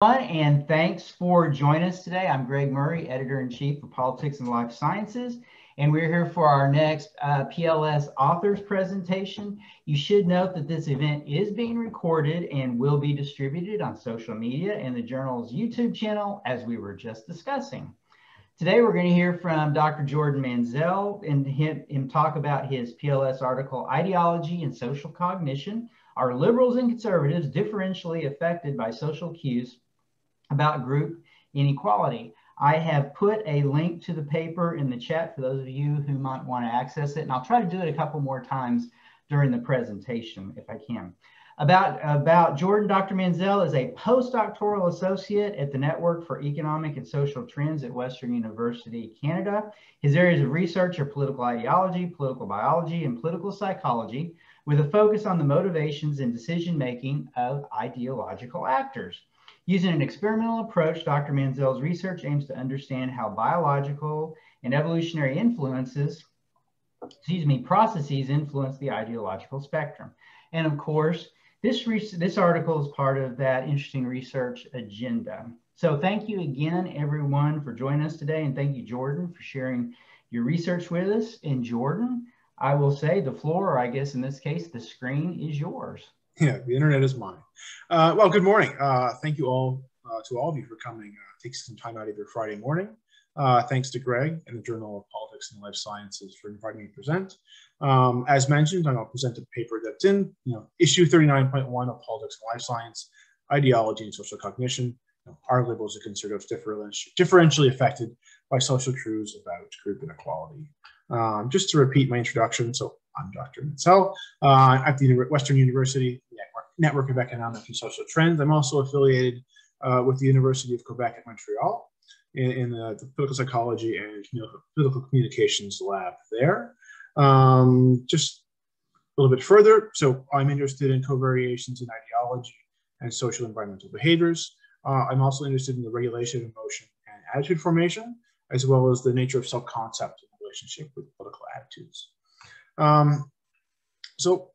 and thanks for joining us today. I'm Greg Murray, Editor-in-Chief for Politics and Life Sciences, and we're here for our next uh, PLS authors presentation. You should note that this event is being recorded and will be distributed on social media and the journal's YouTube channel, as we were just discussing. Today, we're going to hear from Dr. Jordan Mansell and him, him talk about his PLS article, Ideology and Social Cognition, are liberals and conservatives differentially affected by social cues about group inequality? I have put a link to the paper in the chat for those of you who might want to access it, and I'll try to do it a couple more times during the presentation if I can. About, about Jordan, Dr. Mansell is a postdoctoral associate at the Network for Economic and Social Trends at Western University, Canada. His areas of research are political ideology, political biology, and political psychology, with a focus on the motivations and decision-making of ideological actors. Using an experimental approach, Dr. Mansell's research aims to understand how biological and evolutionary influences, excuse me, processes influence the ideological spectrum. And of course, this, this article is part of that interesting research agenda. So thank you again, everyone, for joining us today. And thank you, Jordan, for sharing your research with us. And Jordan, I will say the floor, or I guess in this case, the screen is yours. Yeah, the internet is mine. Uh, well, good morning. Uh, thank you all uh, to all of you for coming, uh, taking some time out of your Friday morning. Uh, thanks to Greg and the Journal of Politics and Life Sciences for inviting me to present. Um, as mentioned, I'm going to present a paper that's in you know, issue 39.1 of Politics and Life Science, Ideology and Social Cognition. You know, are liberals and conservatives differentially affected by social truths about group inequality? Um, just to repeat my introduction, so I'm Dr. Mansell uh, at the Western University Network of Economic and Social Trends. I'm also affiliated uh, with the University of Quebec at Montreal in, in the, the, political psychology and political communications lab there. Um, just a little bit further, so I'm interested in covariations in ideology and social environmental behaviors. Uh, I'm also interested in the regulation of emotion and attitude formation, as well as the nature of self-concept and relationship with political attitudes. Um, so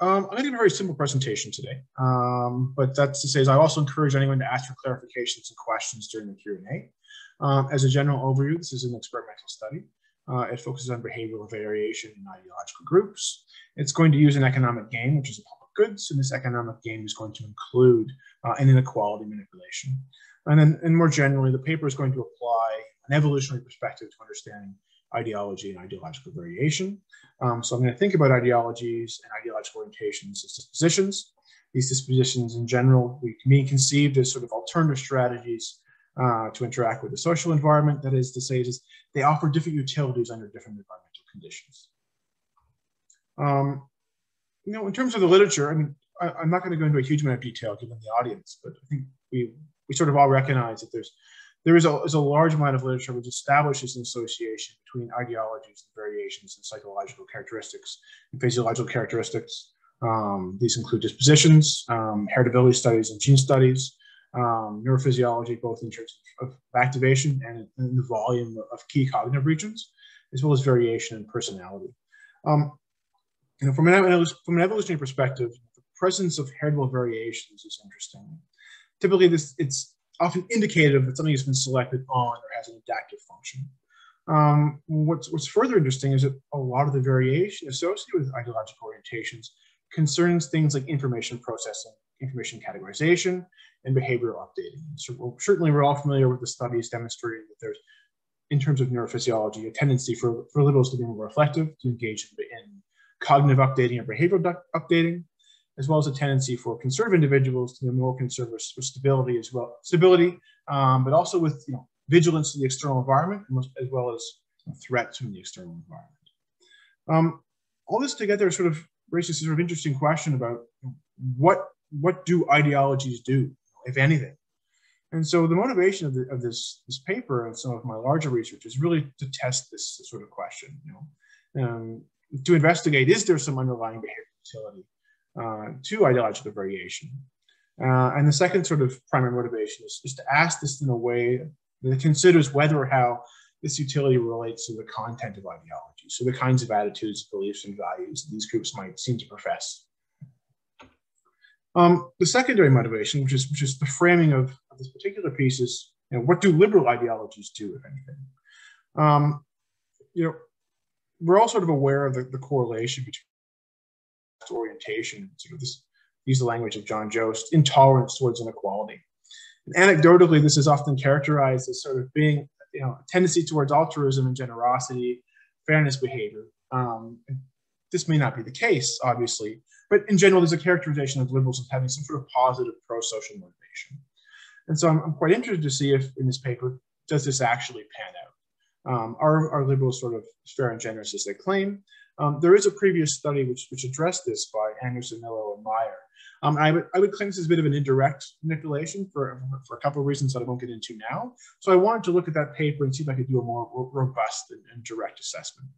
um, I'm going to give a very simple presentation today, um, but that's to say is I also encourage anyone to ask for clarifications and questions during the Q&A. Um, as a general overview, this is an experimental study. Uh, it focuses on behavioral variation in ideological groups. It's going to use an economic game, which is a public goods, and this economic game is going to include uh, an inequality manipulation. And then, and more generally, the paper is going to apply an evolutionary perspective to understanding ideology and ideological variation. Um, so I'm going to think about ideologies and ideological orientations as dispositions. These dispositions in general, we can be conceived as sort of alternative strategies uh, to interact with the social environment. That is to say, is they offer different utilities under different environmental conditions. Um, you know, in terms of the literature, I mean, I, am not going to go into a huge amount of detail given the audience, but I think we, we sort of all recognize that there's there is a, is a large amount of literature which establishes an association between ideologies and variations in psychological characteristics and physiological characteristics. Um, these include dispositions, um, heritability studies, and gene studies, um, neurophysiology, both in terms of, activation and in the volume of key cognitive regions, as well as variation in personality. Um, you know, from an, from an evolutionary perspective, the presence of heritable variations is interesting. Typically, this it's often indicative that something has been selected on or has an adaptive function. Um, what's, what's further interesting is that a lot of the variation associated with ideological orientations concerns things like information processing, information categorization, and behavioral updating. So we're, certainly we're all familiar with the studies demonstrating that there's, in terms of neurophysiology, a tendency for, for liberals to be more reflective, to engage in, in cognitive updating and behavioral updating, as well as a tendency for conservative individuals to be more conservative with stability as well, stability, um, but also with you know, vigilance to the external environment as well as threats from the external environment. Um, all this together sort of raises a sort of interesting question about what what do ideologies do, if anything? And so the motivation of, the, of this, this paper and some of my larger research is really to test this sort of question, you know, um, to investigate, is there some underlying behavior utility to ideological variation. Uh, and the second sort of primary motivation is, is to ask this in a way that considers whether or how this utility relates to the content of ideology. So the kinds of attitudes, beliefs, and values these groups might seem to profess. Um, the secondary motivation, which is which is the framing of, of this particular piece, is you know, what do liberal ideologies do, if anything? Um, you know, we're all sort of aware of the, the correlation between orientation, sort of this, use the language of John Jost, intolerance towards inequality. And anecdotally, this is often characterized as sort of being, you know, a tendency towards altruism and generosity, fairness behavior. Um, this may not be the case, obviously, but in general, there's a characterization of liberals as having some sort of positive pro-social motivation. And so I'm, I'm, quite interested to see if in this paper, does this actually pan out? Um, are, are liberals sort of fair and generous as they claim? Um, there is a previous study which, which addressed this by Anderson, Milyo, and Meyer. Um, I, would, I would claim this is a bit of an indirect manipulation for, for a couple of reasons that I won't get into now. So I wanted to look at that paper and see if I could do a more robust and, and direct assessment.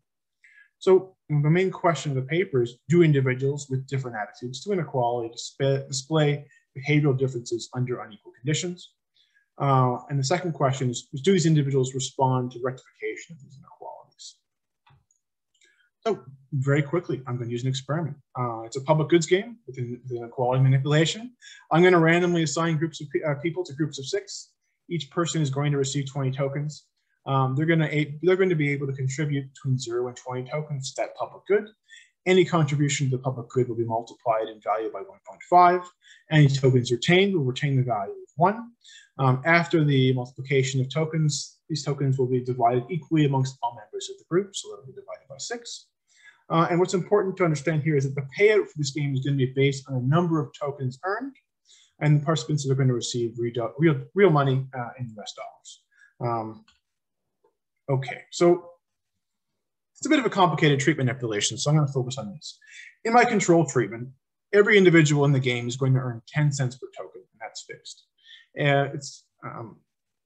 So the main question of the paper is, do individuals with different attitudes to inequality display behavioral differences under unequal conditions? Uh, and the second question is, do these individuals respond to rectification of these inequalities? So very quickly, I'm going to use an experiment. Uh, it's a public goods game with, inequality manipulation. I'm going to randomly assign groups of uh, people to groups of six. Each person is going to receive 20 tokens. Um, they're going to they're going to be able to contribute between zero and 20 tokens to that public good. Any contribution to the public good will be multiplied in value by 1.5. Any tokens retained will retain the value one. Um, after the multiplication of tokens, these tokens will be divided equally amongst all members of the group, so that'll be divided by six. Uh, and what's important to understand here is that the payout for this game is going to be based on a number of tokens earned, and the participants are going to receive real, real, real money uh, in US dollars. Um, okay, so it's a bit of a complicated treatment manipulation, so I'm going to focus on this. In my control treatment, every individual in the game is going to earn 10 cents per token, and that's fixed. Uh, it's um,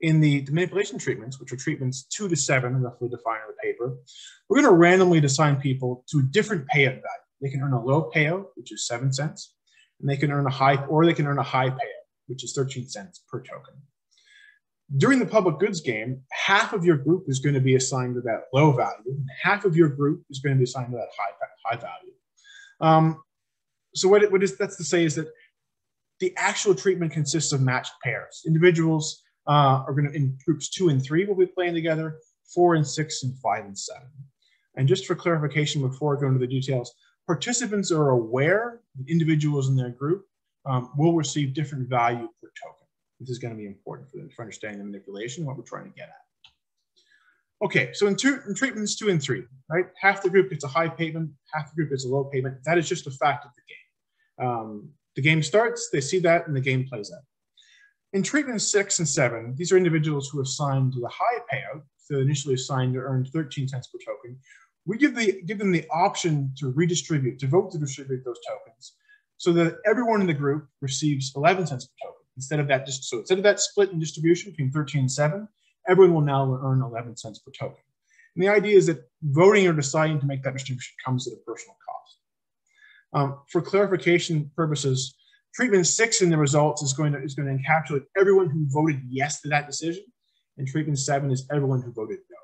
in the, the, manipulation treatments, which are treatments two to seven, roughly defined in the paper, we're going to randomly assign people to a different payout value. They can earn a low payout, which is seven cents, and they can earn a high, or they can earn a high payout, which is 13 cents per token. During the public goods game, half of your group is going to be assigned to that low value, and half of your group is going to be assigned to that high, high value. Um, so what, it, what is that's to say is that the actual treatment consists of matched pairs. Individuals uh, are going to, in groups two and three, will be playing together, four and six, and five and seven. And just for clarification before I go into the details, participants are aware that individuals in their group um, will receive different value per token. This is going to be important for them for understanding the manipulation, what we're trying to get at. Okay, so in, two, in treatments two and three, right? Half the group gets a high payment, half the group gets a low payment. That is just a fact of the game. Um, the game starts, they see that, and the game plays out. In treatment six and seven, these are individuals who are assigned to the high payout, so initially assigned to earn 13 cents per token. We give, the, give them the option to redistribute, to vote to distribute those tokens, so that everyone in the group receives 11 cents per token. Instead of that, just so instead of that split in distribution between 13 and 7, everyone will now earn 11 cents per token. And the idea is that voting or deciding to make that distribution comes at a personal um, for clarification purposes, treatment six in the results is going to is going to encapsulate everyone who voted yes to that decision, and treatment seven is everyone who voted no.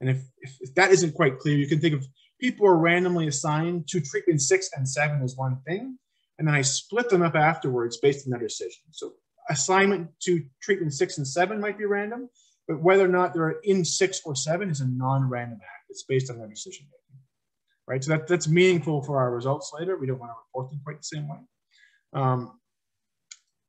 And if, if, if that isn't quite clear, you can think of people are randomly assigned to treatment six and seven as one thing, and then I split them up afterwards based on their decision. So assignment to treatment six and seven might be random, but whether or not they're in six or seven is a non-random act. It's based on their decision right? So that, that's meaningful for our results later. We don't want to report them quite the same way. Um,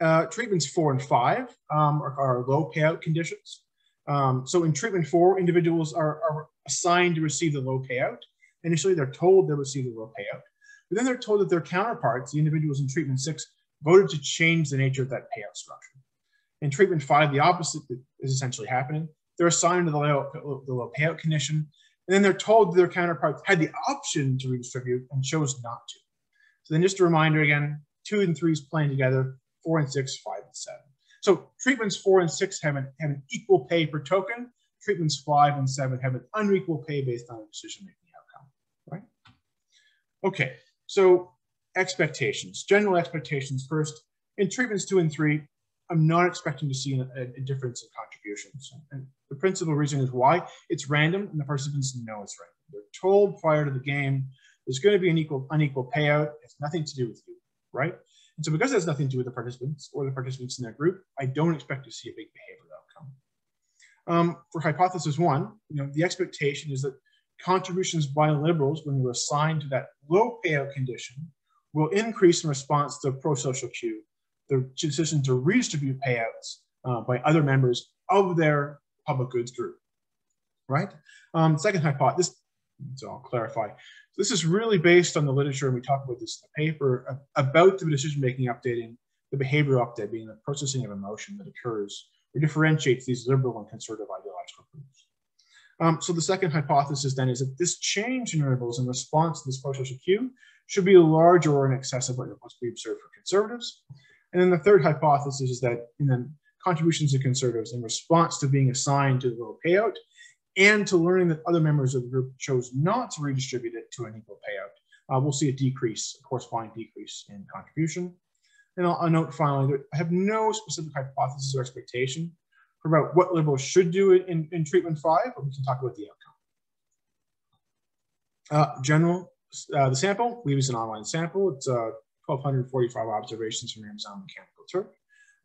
uh, treatments four and five um, are, are, low payout conditions. Um, so in treatment four, individuals are, are, assigned to receive the low payout. Initially, they're told they'll receive the low payout, but then they're told that their counterparts, the individuals in treatment six, voted to change the nature of that payout structure. In treatment five, the opposite is essentially happening. They're assigned to the low, the low payout condition, and then they're told their counterparts had the option to redistribute and chose not to. So then just a reminder again, two and three is playing together, four and six, five and seven. So treatments four and six have an, have an equal pay per token. Treatments five and seven have an unequal pay based on decision-making outcome, right? Okay, so expectations, general expectations first. In treatments two and three, I'm not expecting to see a, a difference in contributions. And the principal reason is why it's random and the participants know it's random. They're told prior to the game there's going to be an equal unequal payout. It's nothing to do with you, right? And so because it has nothing to do with the participants or the participants in that group, I don't expect to see a big behavioral outcome. Um, for hypothesis one, you know, the expectation is that contributions by liberals when they're assigned to that low payout condition will increase in response to pro-social cue, the decision to redistribute payouts uh, by other members of their public goods group, right? Um, second hypothesis, so I'll clarify. This is really based on the literature, and we talk about this in the paper, about the decision-making updating, the behavioral update being the processing of emotion that occurs or differentiates these liberal and conservative ideological groups. Um, so the second hypothesis then is that this change in liberals in response to this pro-social cue should be larger or in excess of what we observed for conservatives. And then the third hypothesis is that in the contributions of conservatives in response to being assigned to the low payout and to learning that other members of the group chose not to redistribute it to an equal payout, uh, we'll see a decrease, a corresponding decrease in contribution. And I'll, I'll note finally that I have no specific hypothesis or expectation about what liberals should do in, in treatment five, but we can talk about the outcome. Uh, general, uh, the sample, we use an online sample. It's uh, 1,245 observations from Amazon Mechanical Turk.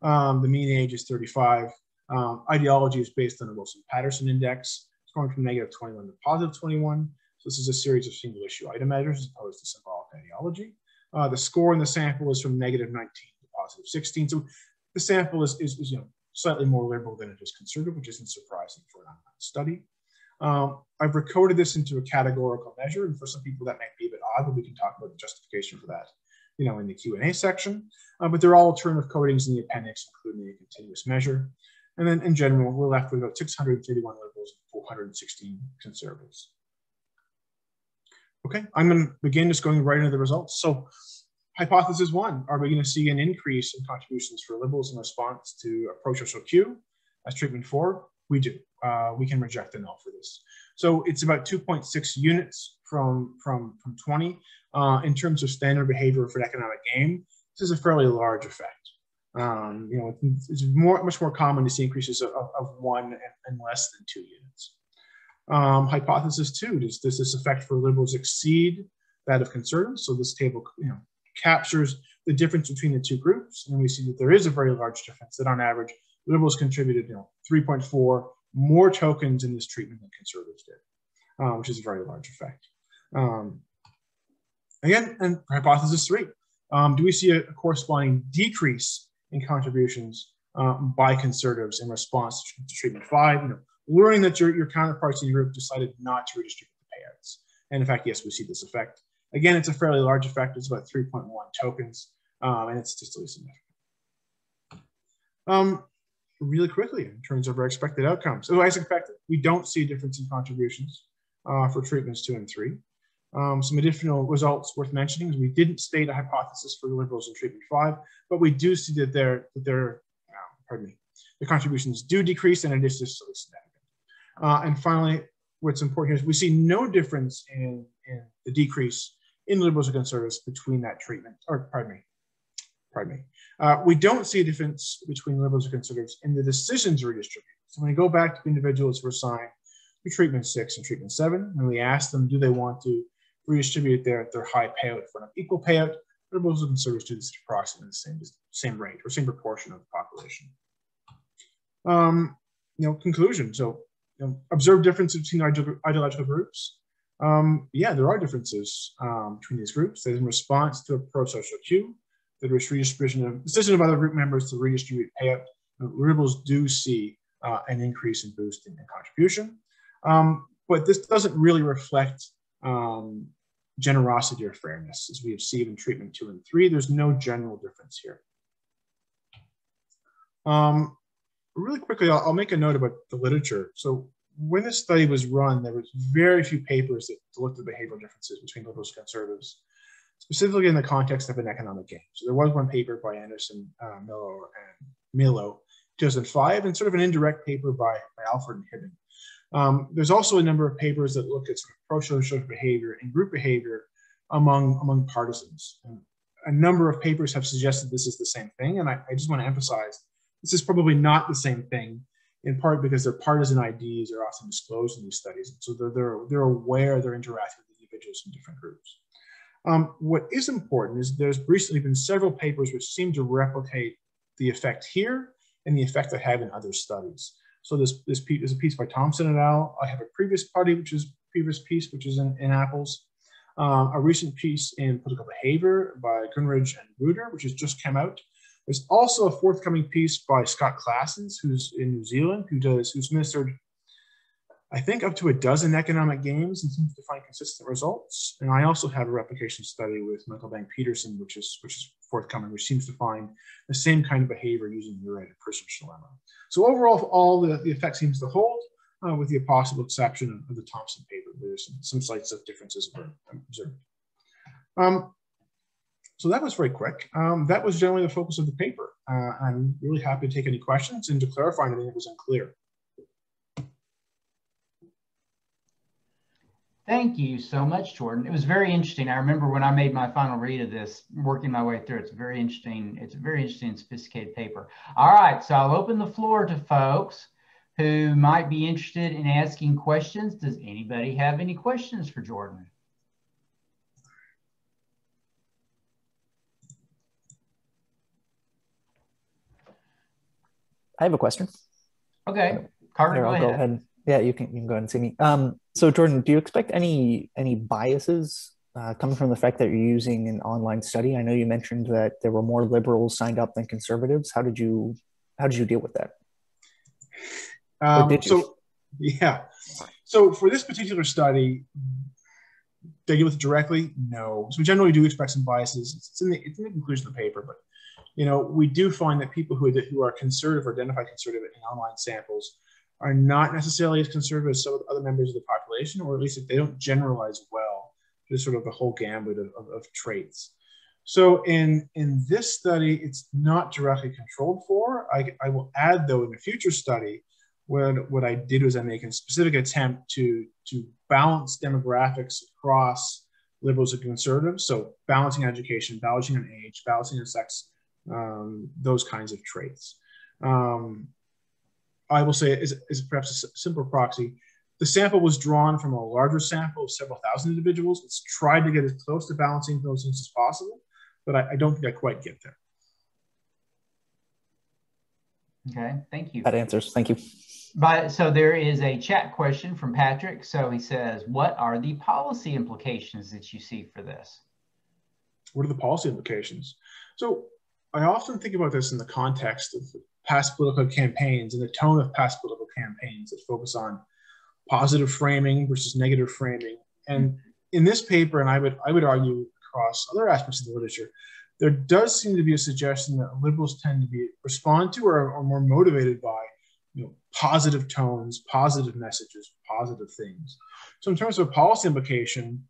Um, the mean age is 35. Um, ideology is based on the Wilson-Patterson Index going from negative 21 to positive 21. So this is a series of single issue item measures as opposed to symbolic ideology. Uh, the score in the sample is from negative 19 to positive 16. So the sample is, is, is, you know, slightly more liberal than it is conservative, which isn't surprising for an online study. Um, I've recoded this into a categorical measure, and for some people that might be a bit odd, but we can talk about the justification for that, you know, in the Q&A section. Uh, but there are all alternative codings in the appendix, including a continuous measure. And then in general, we're left with about 631 liberals and 416 conservatives. Okay, I'm going to begin just going right into the results. So hypothesis one, are we going to see an increase in contributions for liberals in response to a pro-social cue as treatment four? We do. Uh, we can reject the null for this. So it's about 2.6 units from, from, from 20. Uh, in terms of standard behavior for an economic game, this is a fairly large effect. Um, you know, it's more, much more common to see increases of, of one and, less than two units. Um, hypothesis two, does, does this effect for liberals exceed that of conservatives? So this table, you know, captures the difference between the two groups. And we see that there is a very large difference that on average, liberals contributed, you know, 3.4 more tokens in this treatment than conservatives did, uh, which is a very large effect. Um, again, and hypothesis three, um, do we see a, a corresponding decrease in contributions um, by conservatives in response to treatment five, you know, learning that your, your counterparts in group decided not to redistribute the payouts. And in fact, yes, we see this effect. Again, it's a fairly large effect. It's about 3.1 tokens, um, and it's statistically significant. Um, really quickly, in terms of our expected outcomes. So as expected, we don't see a difference in contributions uh, for treatments two and three. Um, some additional results worth mentioning is we didn't state a hypothesis for the liberals in treatment five, but we do see that their, that their uh, pardon me, the contributions do decrease and it is statistically significant. Uh, and finally, what's important is we see no difference in, in the decrease in liberals and conservatives between that treatment, or pardon me, pardon me. Uh, we don't see a difference between liberals and conservatives in the decisions redistributed. So when we go back to individuals who were assigned to treatment six and treatment seven, and we ask them, do they want to redistribute their, their high payout for an equal payout. Liberals and conservatives do this approximately the same, same rate or same proportion of the population. Um, you know, conclusion. So, you know, observe differences between ideological groups. Um, yeah, there are differences um, between these groups. That in response to a pro-social cue, the redistribution of decision of other group members to redistribute payout, liberals do see uh, an increase in boost in, in contribution. Um, but this doesn't really reflect um, generosity or fairness, as we have seen in treatment two and three. There's no general difference here. Um, really quickly, I'll, I'll, make a note about the literature. So when this study was run, there was very few papers that looked at behavioral differences between liberals and conservatives, specifically in the context of an economic game. So there was one paper by Anderson, uh, Milo, and Milo, 2005, and sort of an indirect paper by, by Alford and Hibbing. Um, there's also a number of papers that look at sort of pro-social behavior and group behavior among, among partisans. And a number of papers have suggested this is the same thing, and I, I just want to emphasize this is probably not the same thing, in part because their partisan IDs are often disclosed in these studies. So they're, they're, they're aware they're interacting with individuals from different groups. Um, what is important is there's recently been several papers which seem to replicate the effect here and the effect I have in other studies. So this, this piece is a piece by Thompson et al. I have a previous party, which is previous piece, which is in, in Apples. Um, a recent piece in political behavior by Gunridge and Bruder, which has just come out. There's also a forthcoming piece by Scott Claessens, who's in New Zealand, who does, who's ministered I think up to a dozen economic games and seems to find consistent results. And I also have a replication study with Michael Bang Petersen, which is which is forthcoming, which seems to find the same kind of behavior using the Iterated Prisoner's Dilemma. So overall, all the, the effect seems to hold, uh, with the possible exception of the Thompson paper, where there's some, some sites of differences were observed. Um, so that was very quick. Um, that was generally the focus of the paper. Uh, I'm really happy to take any questions and to clarify anything that was unclear. Thank you so much, Jordan. It was very interesting. I remember when I made my final read of this, working my way through. It's very interesting. It's a very interesting sophisticated paper. All right, so I'll open the floor to folks who might be interested in asking questions. Does anybody have any questions for Jordan? I have a question. Okay, Carter, go, I'll ahead. go ahead. Yeah, you can, you can go ahead and see me. Um, so Jordan, do you expect any any biases uh, coming from the fact that you're using an online study? I know you mentioned that there were more liberals signed up than conservatives. How did you how did you deal with that? Um, so yeah, so for this particular study, did I deal with it directly? No. So we generally do expect some biases. It's in the it's in the conclusion of the paper, but you know we do find that people who who are conservative or identify conservative in online samples are not necessarily as conservative as some of the other members of the population, or at least if they don't generalize well to sort of the whole gambit of, of, of traits. So in, in this study, it's not directly controlled for. I, I will add though in a future study, what, what I did was I make a specific attempt to, to balance demographics across liberals and conservatives. So balancing education, balancing on age, balancing on sex, um, those kinds of traits. Um, I will say is, is perhaps a simple proxy. The sample was drawn from a larger sample of several thousand individuals. It's tried to get as close to balancing those things as possible, but I, I don't think I quite get there. Okay, thank you. That answers. Thank you. But so there is a chat question from Patrick. So he says, "What are the policy implications that you see for this?" What are the policy implications? So I often think about this in the context of past political campaigns and the tone of past political campaigns that focus on positive framing versus negative framing. And in this paper, and I would I would argue across other aspects of the literature, there does seem to be a suggestion that liberals tend to be respond to or are more motivated by you know positive tones, positive messages, positive things. So in terms of policy implication,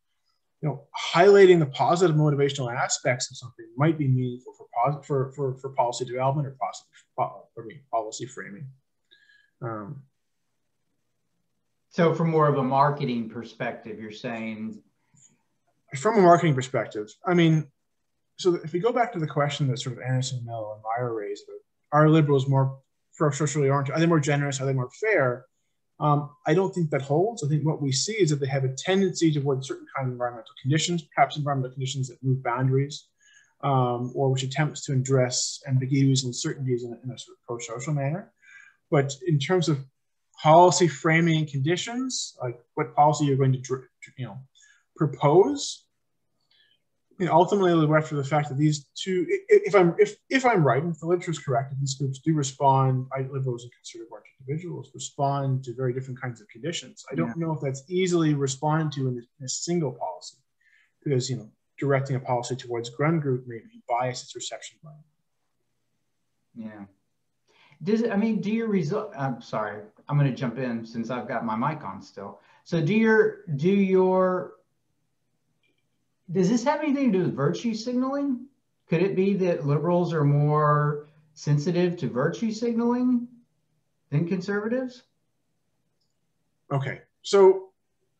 you know, highlighting the positive motivational aspects of something might be meaningful for for for, for policy development or positive for me, policy framing. Um, so, from more of a marketing perspective, you're saying. From a marketing perspective, I mean, so if we go back to the question that sort of Anderson, Mill, and Meyer raised, are liberals more socially oriented? Are they more generous? Are they more fair? Um, I don't think that holds. I think what we see is that they have a tendency toward certain kind of environmental conditions, perhaps environmental conditions that move boundaries, um, or which attempts to address ambiguities and uncertainties in a, in a sort of pro-social manner. But in terms of policy framing conditions, like what policy you're going to, you know, propose, you know, ultimately we after the fact that these two, if I'm if if I'm right, if the literature is correct, these groups do respond, I, liberals and conservative oriented individuals respond to very different kinds of conditions. I don't yeah. know if that's easily responded to in a, in a, single policy, because you know, directing a policy towards Grun group may bias its reception by. Yeah. Does I mean, do your result? I'm sorry, I'm going to jump in since I've got my mic on still. So do your do your does this have anything to do with virtue signaling? Could it be that liberals are more sensitive to virtue signaling than conservatives? Okay, so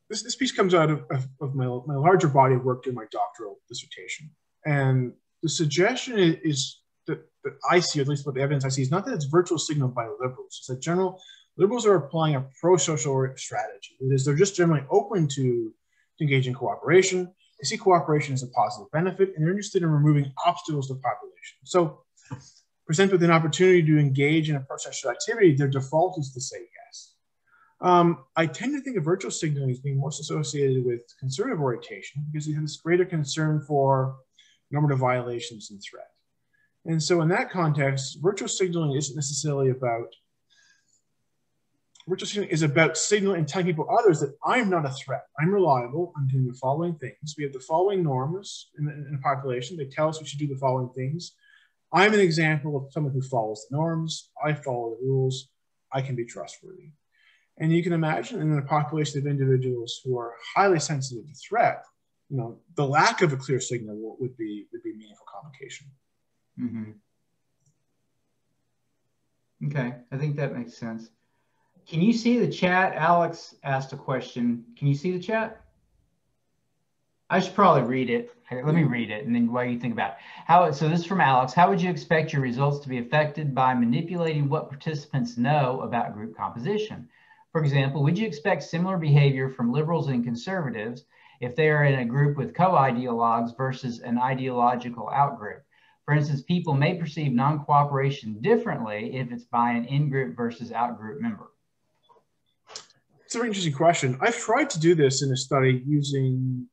this, this piece comes out of, of, of my, my larger body of work in my doctoral dissertation. And the suggestion is that, that I see, at least what the evidence I see, is not that it's virtual signaled by liberals. It's that general liberals are applying a pro-social strategy. That is, they're just generally open to engage in cooperation They see cooperation as a positive benefit, and they're interested in removing obstacles to population. So, presented with an opportunity to engage in a pro-social activity, their default is to say yes. Um, I tend to think of virtual signaling as being most associated with conservative orientation because it has greater concern for normative violations and threat. And so in that context, virtual signaling isn't necessarily about signaling is about signaling and telling people others that I'm not a threat. I'm reliable. I'm doing the following things. We have the following norms in the, in the population. They tell us we should do the following things. I'm an example of someone who follows the norms. I follow the rules. I can be trustworthy. And you can imagine in a population of individuals who are highly sensitive to threat, you know, the lack of a clear signal would be would be meaningful complication. Mm-hmm. Okay, I think that makes sense. Can you see the chat? Alex asked a question. Can you see the chat? I should probably read it. Let me read it and then what you think about it. How, so this is from Alex. How would you expect your results to be affected by manipulating what participants know about group composition? For example, would you expect similar behavior from liberals and conservatives if they are in a group with co-ideologues versus an ideological outgroup? For instance, people may perceive non-cooperation differently if it's by an in-group versus out-group member. It's a very interesting question. I've tried to do this in a study using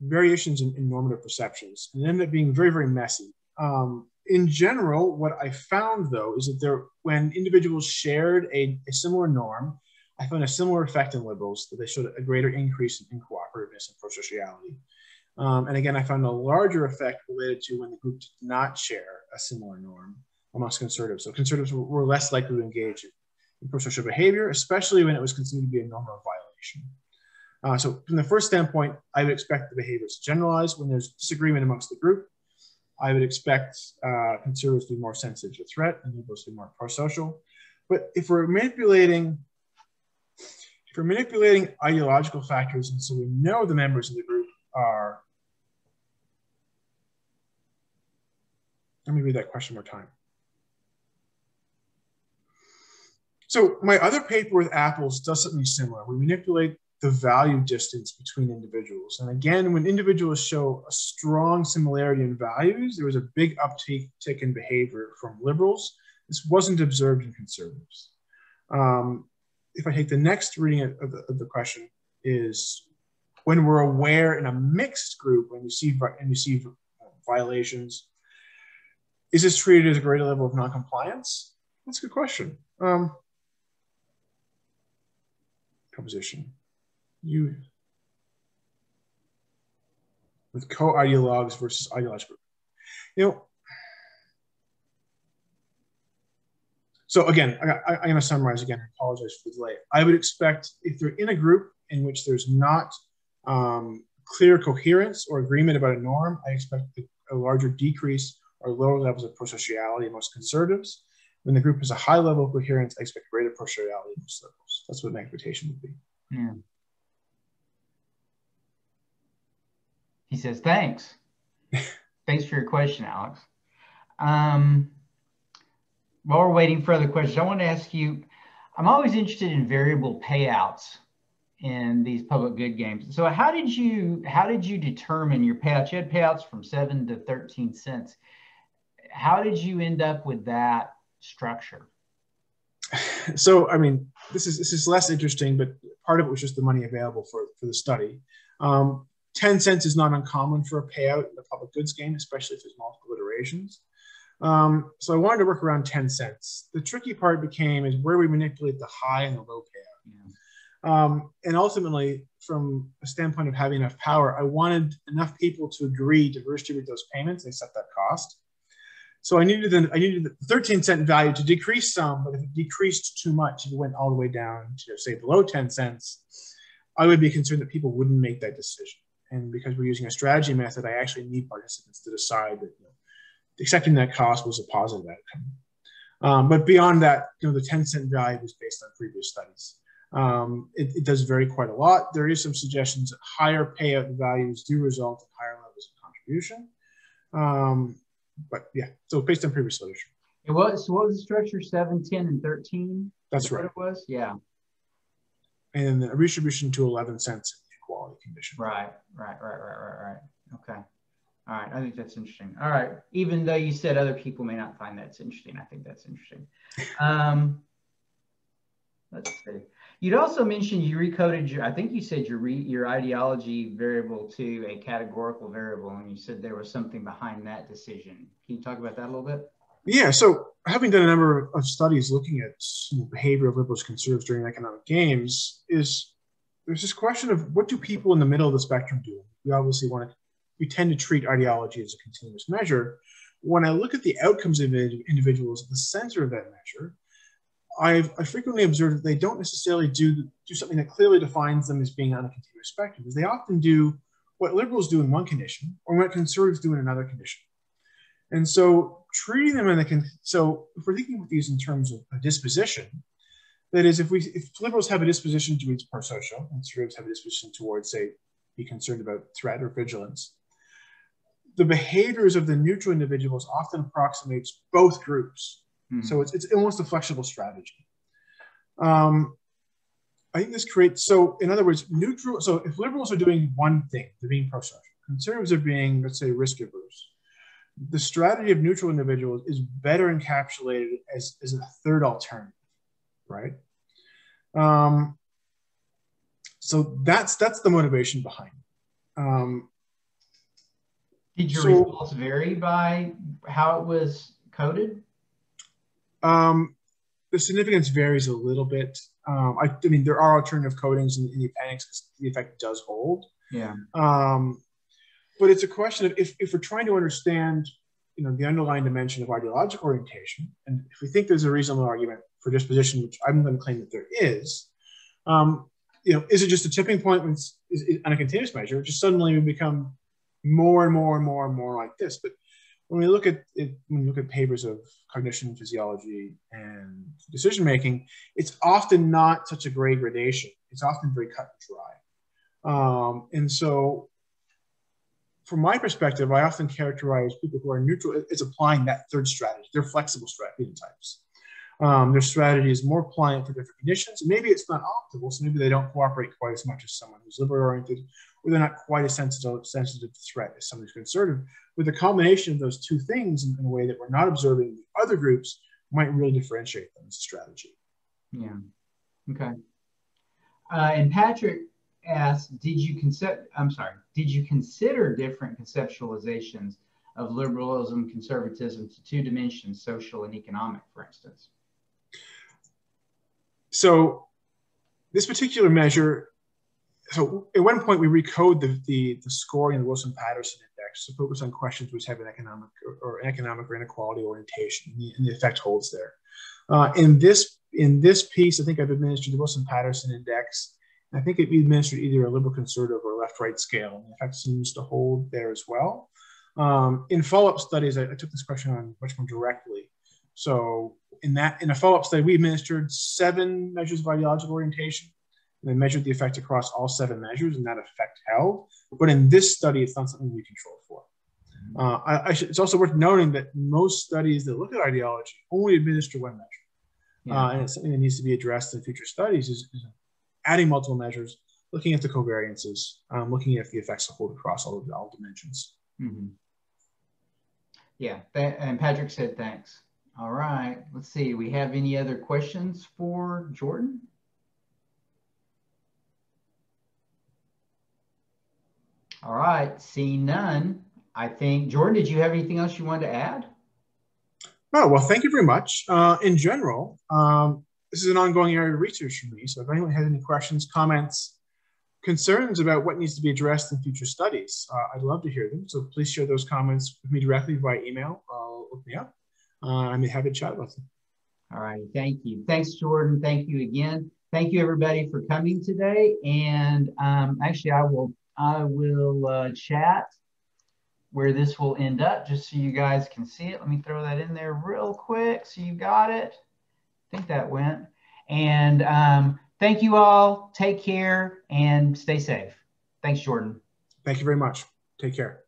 variations in, in normative perceptions and ended up being very, very messy. Um, in general, what I found though is that there, when individuals shared a, a, similar norm, I found a similar effect in liberals that they showed a greater increase in, in cooperativeness and prosociality. Um, and again, I found a larger effect related to when the group did not share a similar norm amongst conservatives. So conservatives were, were less likely to engage in prosocial behavior, especially when it was considered to be a normal violation. Uh, so from the first standpoint, I would expect the behaviors to generalize when there's disagreement amongst the group. I would expect uh, conservatives to be more sensitive to threat and liberals to be more pro-social. But if we're manipulating, if we're manipulating ideological factors, and so we know the members of the group are, let me read that question more time. So my other paper with apples does something similar. We manipulate the value distance between individuals. And again, when individuals show a strong similarity in values, there was a big uptick in behavior from liberals. This wasn't observed in conservatives. Um, if I take the next reading of the, of the, question is when we're aware in a mixed group when you see and you see violations, is this treated as a greater level of non-compliance? That's a good question. Um, composition. You with co-ideologues versus ideological. You know, so again, I, am going to summarize again. I apologize for the delay. I would expect if they're in a group in which there's not um, clear coherence or agreement about a norm, I expect a larger decrease or lower levels of prosociality amongst conservatives. When the group has a high level of coherence, I expect greater prosociality amongst liberals. That's what an expectation would be. Yeah. He says, thanks. thanks for your question, Alex. Um, while we're waiting for other questions, I want to ask you, I'm always interested in variable payouts in these public good games. So how did you how did you determine your payouts? You had payouts from seven to 13 cents. How did you end up with that structure? So I mean, this is this is less interesting, but part of it was just the money available for for the study. Um, Ten cents is not uncommon for a payout in the public goods game, especially if there's multiple iterations. Um, so I wanted to work around 10 cents. The tricky part became is where we manipulate the high and the low payout. Yeah. Um, and ultimately, from a standpoint of having enough power, I wanted enough people to agree to redistribute those payments and set that cost. So I needed the, I needed the 13 cent value to decrease some, but if it decreased too much, if it went all the way down to say below 10 cents, I would be concerned that people wouldn't make that decision. And because we're using a strategy method, I actually need participants to decide that you know, accepting that cost was a positive outcome. Um, but beyond that, you know, the 10 cent value was based on previous studies. Um, it, it, does vary quite a lot. There is some suggestions that higher payout values do result in higher levels of contribution. Um, but yeah, so based on previous literature. It was, what was the structure, 7, 10, and 13? That's right. it was? Yeah. And then the redistribution to 11 cents equality condition. Right, right, right, right, right, right. Okay. All right, I think that's interesting. All right, even though you said other people may not find that's interesting, I think that's interesting. Um, let's see. You'd also mentioned you recoded your, I think you said your re, your ideology variable to a categorical variable, and you said there was something behind that decision. Can you talk about that a little bit? Yeah, so having done a number of studies looking at you know, behavior of liberals conservatives during economic games, is there's this question of what do people in the middle of the spectrum do? We obviously want to, we tend to treat ideology as a continuous measure. When I look at the outcomes of individuals at the center of that measure, I've I frequently observed that they don't necessarily do do something that clearly defines them as being on a continuous spectrum. Because they often do what liberals do in one condition, or what conservatives do in another condition. And so treating them in the so if we're thinking of these in terms of a disposition, that is, if we if liberals have a disposition towards pro-social and conservatives have a disposition towards, say, be concerned about threat or vigilance, the behaviors of the neutral individuals often approximates both groups. Mm-hmm. So it's, it's almost a flexible strategy. Um, I think this creates, so in other words, neutral, so if liberals are doing one thing, they're being pro-social, conservatives are being, let's say, risk averse, the strategy of neutral individuals is better encapsulated as, as a third alternative, right? Um, so that's that's the motivation behind it. Um, Did your so, results vary by how it was coded? Um, the significance varies a little bit. Um, I, I, mean, there are alternative codings in, in the appendix because the effect does hold. Yeah. Um, but it's a question of if, if we're trying to understand, you know, the underlying dimension of ideological orientation, and if we think there's a reasonable argument for disposition, which I'm going to claim that there is, um, you know, is it just a tipping point when it's, is, is, on a continuous measure? Just suddenly we become more and more and more and more like this. But when we look at it, when we look at papers of cognition, physiology, and decision making, it's often not such a gray gradation. It's often very cut and dry. Um, and so, from my perspective, I often characterize people who are neutral as applying that third strategy. They're flexible strategy types. Um, their strategy is more pliant for different conditions. Maybe it's not optimal, so maybe they don't cooperate quite as much as someone who's liberal oriented, or they're not quite as sensitive, sensitive to threat as someone who's conservative. With a combination of those two things in, a way that we're not observing the other groups might really differentiate them as a strategy. Yeah. Okay. Uh, and Patrick asked, did you concept, I'm sorry, did you consider different conceptualizations of liberalism, conservatism to two dimensions, social and economic, for instance? So this particular measure, so at one point we recode the, the, the scoring of the Wilson-Patterson index to focus on questions which have an economic or, or economic or inequality orientation, and the, and the effect holds there. Uh, in this in this piece, I think I've administered the Wilson-Patterson index. I think it administered either a liberal conservative or left-right scale, and the effect seems to hold there as well. Um, in follow-up studies, I, I, took this question on much more directly. So in that, in a follow-up study, we administered seven measures of ideological orientation. And they measured the effect across all seven measures, and that effect held. But in this study, it's not something we control for. Uh, I, I should, it's also worth noting that most studies that look at ideology only administer one measure. Yeah. Uh, and it's something that needs to be addressed in future studies is, is adding multiple measures, looking at the covariances, um, looking at the effects hold across all, of, all dimensions. Mm-hmm. Yeah, and Patrick said thanks. All right, let's see. We have any other questions for Jordan? All right, seeing none, I think, Jordan, did you have anything else you wanted to add? Oh, well, thank you very much. Uh, in general, um, this is an ongoing area of research for me. So if anyone has any questions, comments, concerns about what needs to be addressed in future studies, uh, I'd love to hear them. So please share those comments with me directly via email. I'll look me up uh, I'm happy to chat about them. All right. Thank you. Thanks, Jordan. Thank you again. Thank you, everybody, for coming today. And um, actually, I will I will uh, chat where this will end up, just so you guys can see it. Let me throw that in there real quick, so you got it. I think that went. And um, thank you all. Take care and stay safe. Thanks, Jordan. Thank you very much. Take care.